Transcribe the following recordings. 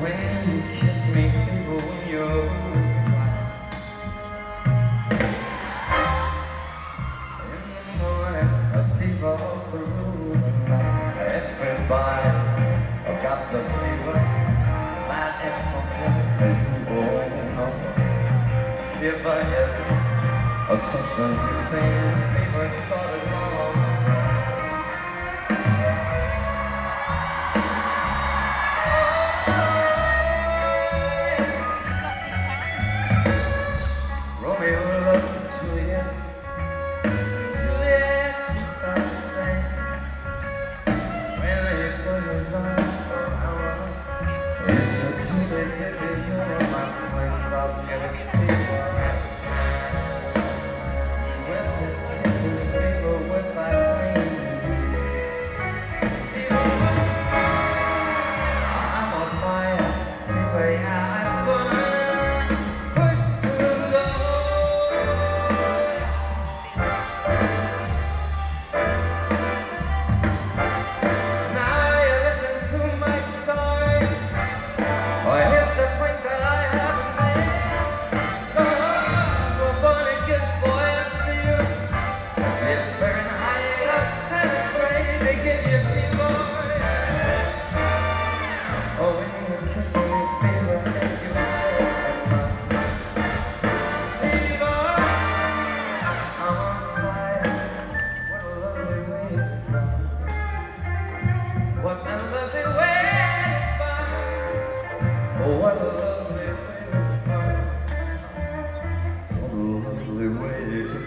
when you kiss me when you're In the morning, a fever through the Everybody's got the fever Mine is something that a such thing Fever started long kisses people with my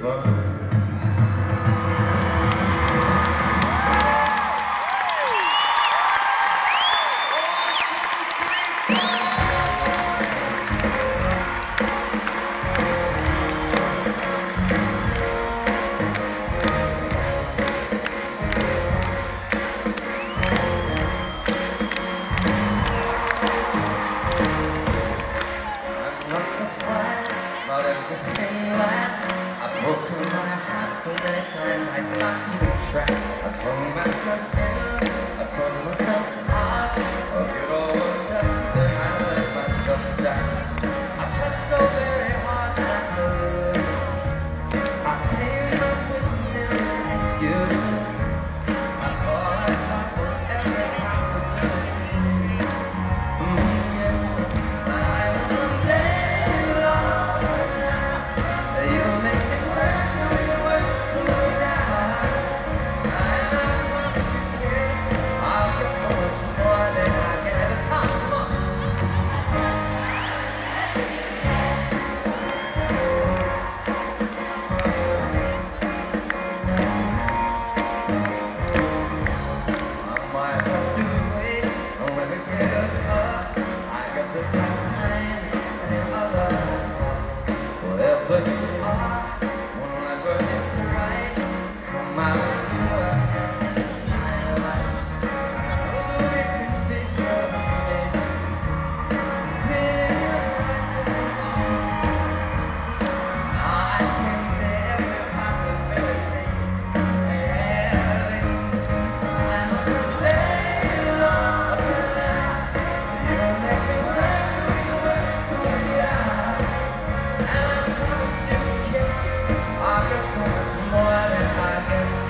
not surprised, not ever so many times I stopped keeping track. I told myself, I got so much more than I can